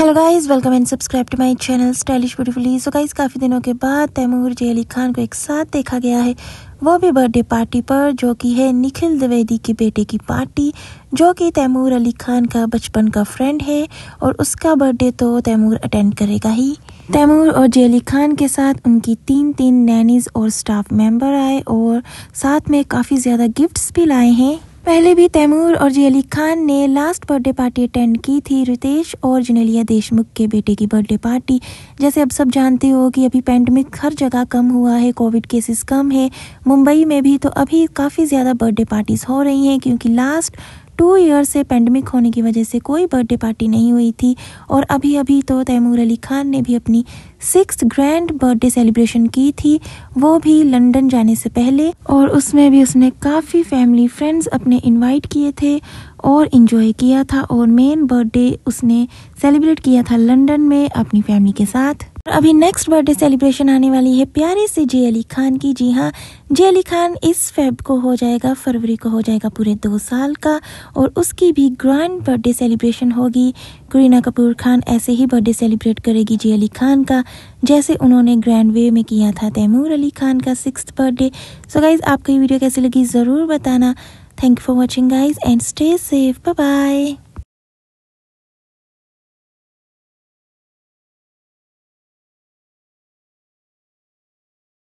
Hello guys welcome and subscribe to my channel stylish beautifully so guys काफ़ी दिनों के बाद तैमूर जे अली खान को एक साथ देखा गया है। वो भी बर्थडे पार्टी पर, जो कि है निखिल द्विवेदी के बेटे की पार्टी जो कि तैमूर अली खान का बचपन का फ्रेंड है और उसका बर्थडे तो तैमूर अटेंड करेगा ही। तैमूर और जे अली खान के साथ उनकी तीन तीन नैनीज और स्टाफ मेंबर आए और साथ में काफ़ी ज़्यादा गिफ्ट्स भी लाए हैं। पहले भी तैमूर और जी अली खान ने लास्ट बर्थडे पार्टी अटेंड की थी रितेश और जनेलिया देशमुख के बेटे की बर्थडे पार्टी जैसे अब सब जानते हो कि अभी पेंडेमिक हर जगह कम हुआ है कोविड केसेस कम है। मुंबई में भी तो अभी काफ़ी ज़्यादा बर्थडे पार्टीज़ हो रही हैं, क्योंकि लास्ट टू ईयर से पेंडेमिक होने की वजह से कोई बर्थडे पार्टी नहीं हुई थी। और अभी अभी तो तैमूर अली खान ने भी अपनी सिक्स ग्रैंड बर्थडे सेलिब्रेशन की थी। वो भी लंदन जाने से पहले और उसमें भी उसने काफ़ी फैमिली फ्रेंड्स अपने इनवाइट किए थे और इन्जॉय किया था और मेन बर्थडे उसने सेलिब्रेट किया था लंदन में अपनी फैमिली के साथ। अभी नेक्स्ट बर्थडे सेलिब्रेशन आने वाली है प्यारे से जे अली खान की। जी हाँ जे अली खान इस फेब को हो जाएगा, फरवरी को हो जाएगा पूरे दो साल का और उसकी भी ग्रैंड बर्थडे सेलिब्रेशन होगी। करीना कपूर खान ऐसे ही बर्थडे सेलिब्रेट करेगी जे अली खान का। जैसे उन्होंने ग्रैंड वे में किया था तैमूर अली खान का सिक्स बर्थडे सो गाइज़ आपको ये वीडियो कैसी लगी, ज़रूर बताना। Thank you for watching guys and stay safe bye